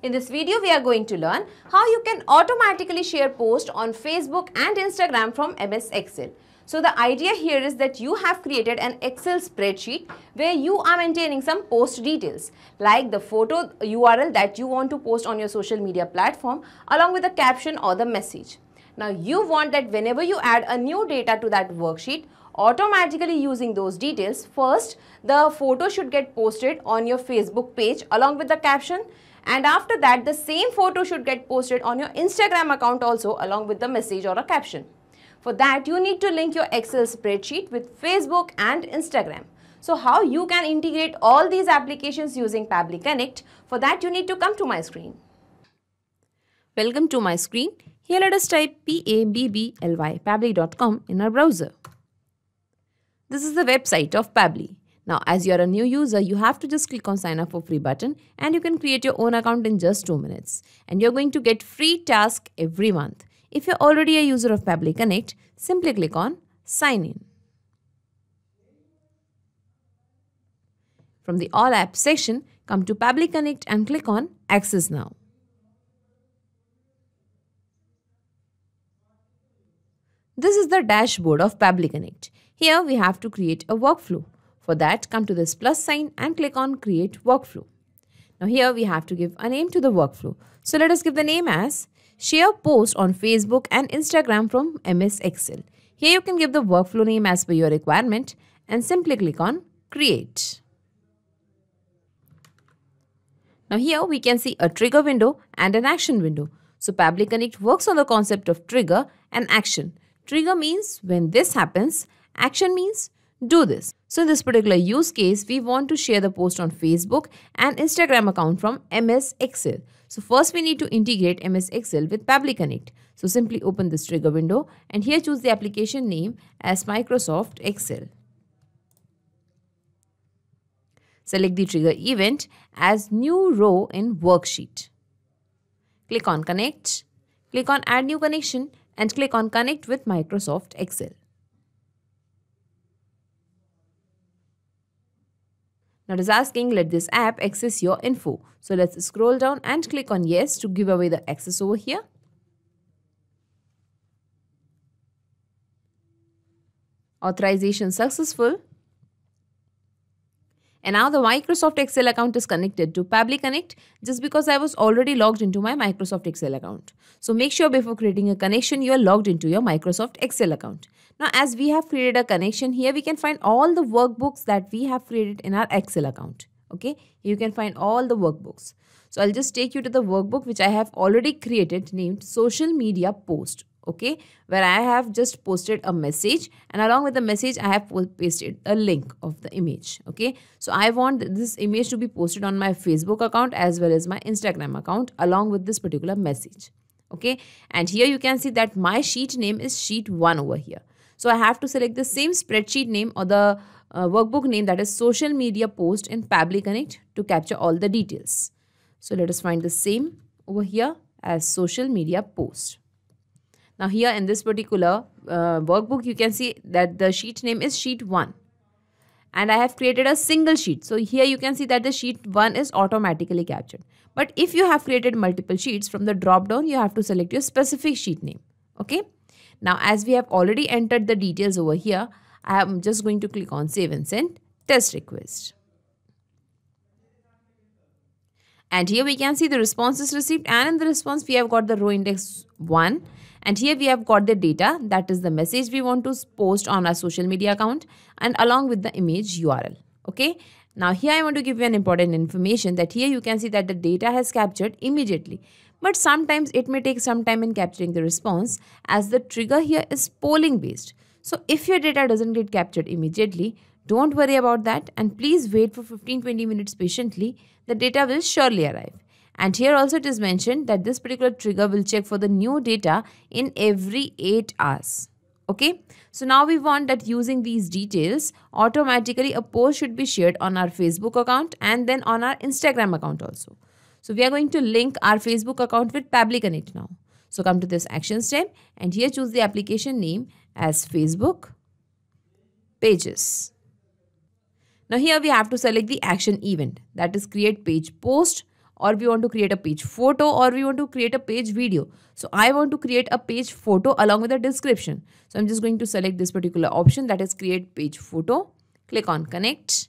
In this video, we are going to learn how you can automatically share posts on Facebook and Instagram from MS Excel. So the idea here is that you have created an Excel spreadsheet where you are maintaining some post details like the photo URL that you want to post on your social media platform along with the caption or the message. Now you want that whenever you add a new data to that worksheet, automatically using those details, first the photo should get posted on your Facebook page along with the caption and after that the same photo should get posted on your Instagram account also along with the message or a caption. For that you need to link your Excel spreadsheet with Facebook and Instagram. So how you can integrate all these applications using Pabbly Connect, for that you need to come to my screen. Welcome to my screen. Here let us type P-A-B-B-L-Y, pabbly.com in our browser. This is the website of Pabbly. Now, as you're a new user, you have to just click on sign up for free button and you can create your own account in just 2 minutes. And you're going to get free task every month. If you're already a user of Pabbly Connect, simply click on sign in. From the all apps section, come to Pabbly Connect and click on access now. This is the dashboard of Pabbly Connect. Here we have to create a workflow. For that, come to this plus sign and click on create workflow. Now here we have to give a name to the workflow. So let us give the name as share post on Facebook and Instagram from MS Excel. Here you can give the workflow name as per your requirement and simply click on create. Now here we can see a trigger window and an action window. So Pabbly Connect works on the concept of trigger and action. Trigger means when this happens, action means do this. So in this particular use case, we want to share the post on Facebook and Instagram account from MS Excel. So first we need to integrate MS Excel with Pabbly Connect. So simply open this trigger window and here choose the application name as Microsoft Excel. Select the trigger event as new row in worksheet. Click on connect, click on add new connection and click on Connect with Microsoft Excel. Now it is asking let this app access your info. So let's scroll down and click on yes to give away the access over here. Authorization successful. And now the Microsoft Excel account is connected to Pabbly Connect just because I was already logged into my Microsoft Excel account. So make sure before creating a connection, you are logged into your Microsoft Excel account. Now as we have created a connection here, we can find all the workbooks that we have created in our Excel account. Okay, you can find all the workbooks. So I'll just take you to the workbook which I have already created named social media post okay where i have just posted a message and along with the message i have pasted a link of the image okay so i want this image to be posted on my facebook account as well as my instagram account along with this particular message okay and here you can see that my sheet name is sheet 1 over here so i have to select the same spreadsheet name or the uh, workbook name that is social media post in Pabbly Connect to capture all the details. So let us find the same over here as social media post. Now here in this particular uh, workbook, you can see that the sheet name is sheet 1. And I have created a single sheet. So here you can see that the sheet 1 is automatically captured. But if you have created multiple sheets from the drop down, you have to select your specific sheet name. Okay. Now as we have already entered the details over here, I am just going to click on save and send test request. And here we can see the responses received and in the response we have got the row index 1 and here we have got the data that is the message we want to post on our social media account and along with the image URL. Okay. Now here I want to give you an important information that here you can see that the data has captured immediately. But sometimes it may take some time in capturing the response as the trigger here is polling based. So if your data doesn't get captured immediately, don't worry about that and please wait for 15-20 minutes patiently. The data will surely arrive. And here also it is mentioned that this particular trigger will check for the new data in every 8 hours. Okay, so now we want that using these details, automatically a post should be shared on our Facebook account and then on our Instagram account also. So we are going to link our Facebook account with Pabbly Connect now. So come to this actions tab and here choose the application name as Facebook Pages. Now here we have to select the action event that is create page post or we want to create a page photo or we want to create a page video. So I want to create a page photo along with a description. So I'm just going to select this particular option that is create page photo. Click on connect.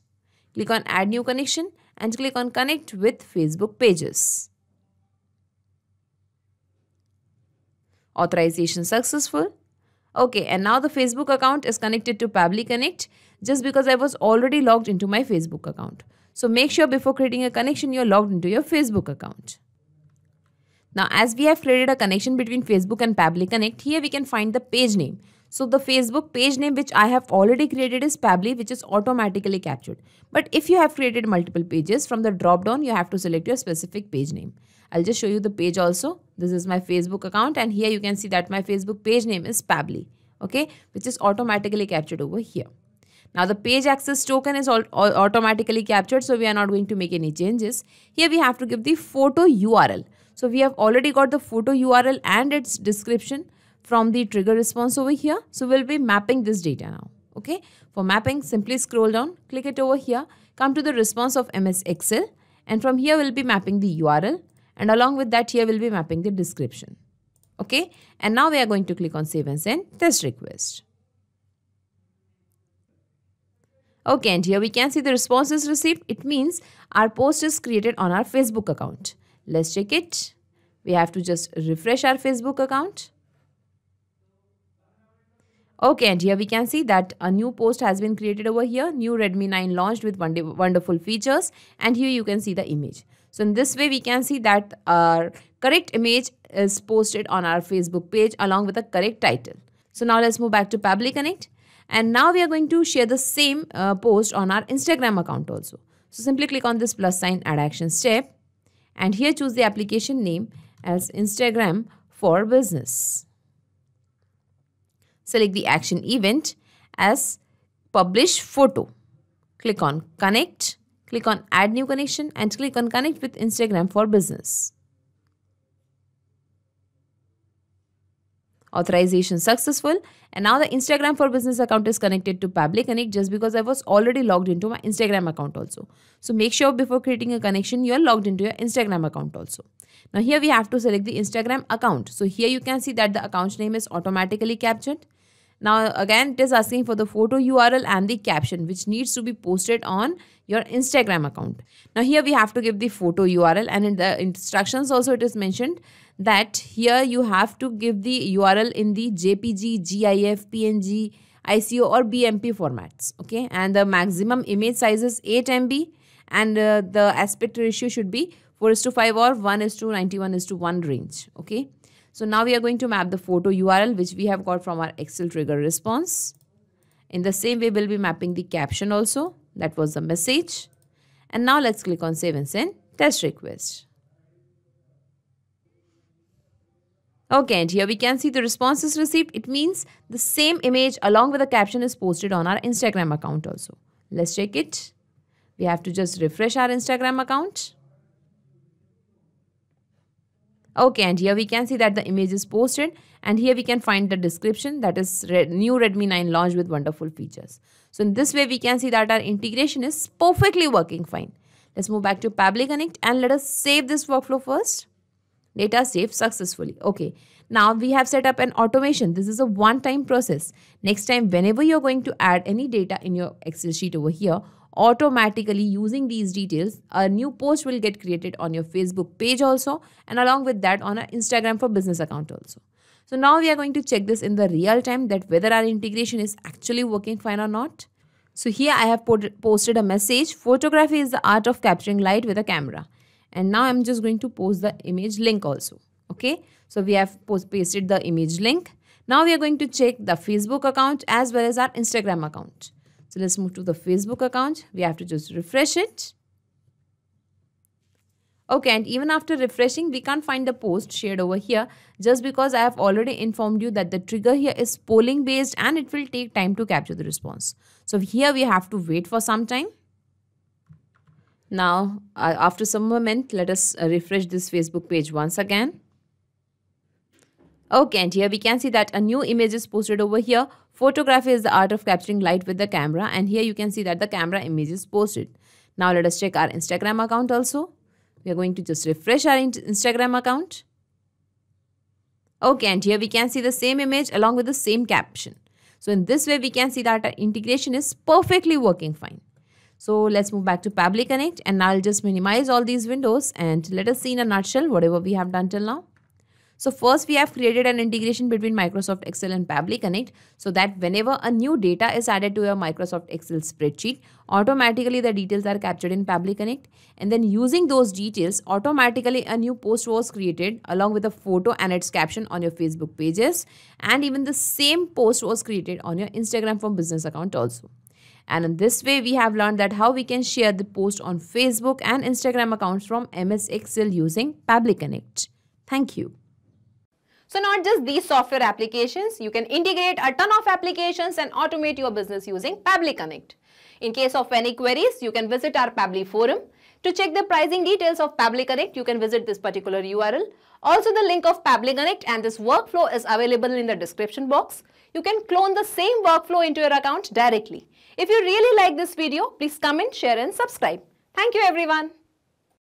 Click on add new connection and click on connect with Facebook pages. Authorization successful. Okay, and now the Facebook account is connected to Pabbly Connect just because I was already logged into my Facebook account. So make sure before creating a connection, you're logged into your Facebook account. Now, as we have created a connection between Facebook and Pabbly Connect, here we can find the page name. So the Facebook page name which I have already created is Pabbly which is automatically captured. But if you have created multiple pages from the drop down you have to select your specific page name. I'll just show you the page also. This is my Facebook account and here you can see that my Facebook page name is Pabbly okay which is automatically captured over here. Now the page access token is all, all automatically captured so we are not going to make any changes. Here we have to give the photo URL. So we have already got the photo URL and its description from the trigger response over here. So we'll be mapping this data now. Okay. For mapping, simply scroll down, click it over here, come to the response of MS Excel and from here we'll be mapping the URL and along with that here we'll be mapping the description. Okay. And now we are going to click on save and send test request. Okay, and here we can see the responses received. It means our post is created on our Facebook account. Let's check it. We have to just refresh our Facebook account. Okay, and here we can see that a new post has been created over here. New Redmi 9 launched with wonderful features. And here you can see the image. So in this way, we can see that our correct image is posted on our Facebook page along with a correct title. So now let's move back to Pabbly Connect. And now we are going to share the same uh, post on our Instagram account also. So simply click on this plus sign add action step. And here choose the application name as Instagram for business. Select the action event as publish photo. Click on connect, click on add new connection and click on connect with Instagram for business. Authorization successful and now the Instagram for business account is connected to Pabbly Connect just because I was already logged into my Instagram account also. So make sure before creating a connection you are logged into your Instagram account also. Now here we have to select the Instagram account. So here you can see that the account name is automatically captured. Now again it is asking for the photo URL and the caption which needs to be posted on your Instagram account. Now here we have to give the photo URL and in the instructions also it is mentioned that here you have to give the URL in the JPG, GIF, PNG, ICO or BMP formats. Okay and the maximum image size is 8 MB and uh, the aspect ratio should be 4 is to 5 or 1 is to 91 is to 1 range. Okay. So now we are going to map the photo URL which we have got from our Excel trigger response. In the same way, we'll be mapping the caption also. That was the message. And now let's click on save and send test request. Okay, and here we can see the response is received. It means the same image along with the caption is posted on our Instagram account also. Let's check it. We have to just refresh our Instagram account. Okay, and here we can see that the image is posted and here we can find the description that is red, new Redmi 9 launched with wonderful features. So in this way, we can see that our integration is perfectly working fine. Let's move back to Pabbly Connect and let us save this workflow first. Data saved successfully. Okay. Now we have set up an automation. This is a one-time process. Next time, whenever you're going to add any data in your Excel sheet over here, automatically using these details a new post will get created on your facebook page also and along with that on our instagram for business account also. So now we are going to check this in the real time that whether our integration is actually working fine or not. So here i have posted a message photography is the art of capturing light with a camera. And now i'm just going to post the image link also okay? So we have pasted the image link. Now we are going to check the facebook account as well as our instagram account so let's move to the Facebook account. We have to just refresh it. Okay, and even after refreshing, we can't find the post shared over here just because I have already informed you that the trigger here is polling based and it will take time to capture the response. So here we have to wait for some time. Now, uh, after some moment, let us uh, refresh this Facebook page once again. Okay, and here we can see that a new image is posted over here. Photography is the art of capturing light with the camera and here you can see that the camera image is posted. Now let us check our Instagram account also. We are going to just refresh our Instagram account. Okay, and here we can see the same image along with the same caption. So in this way, we can see that our integration is perfectly working fine. So let's move back to Pabbly Connect and I'll just minimize all these windows and let us see in a nutshell whatever we have done till now. So first we have created an integration between Microsoft Excel and Pabbly Connect so that whenever a new data is added to your Microsoft Excel spreadsheet, automatically the details are captured in Pabbly Connect and then using those details, automatically a new post was created along with a photo and its caption on your Facebook pages and even the same post was created on your Instagram for Business account also. And in this way, we have learned that how we can share the post on Facebook and Instagram accounts from MS Excel using Pabbly Connect. Thank you. So not just these software applications, you can integrate a ton of applications and automate your business using Pabbly Connect. In case of any queries, you can visit our Pabbly forum. To check the pricing details of Pabbly Connect, you can visit this particular URL. Also, the link of Pabbly Connect and this workflow is available in the description box. You can clone the same workflow into your account directly. If you really like this video, please comment, share and subscribe. Thank you everyone.